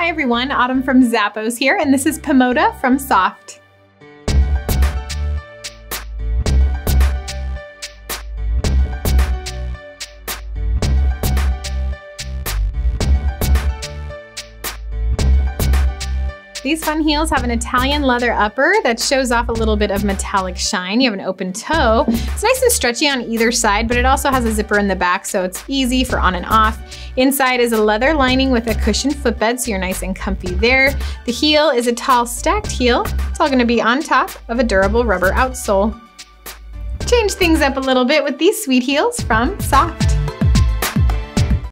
Hi everyone, Autumn from Zappos here, and this is Pemota from Sofft. These fun heels have an Italian leather upper that shows off a little bit of metallic shine. You have an open toe. It's nice and stretchy on either side, but it also has a zipper in the back, so it's easy for on and off. Inside is a leather lining with a cushioned footbed, so you're nice and comfy there. The heel is a tall stacked heel. It's all gonna be on top of a durable rubber outsole. Change things up a little bit with these sweet heels from Sofft.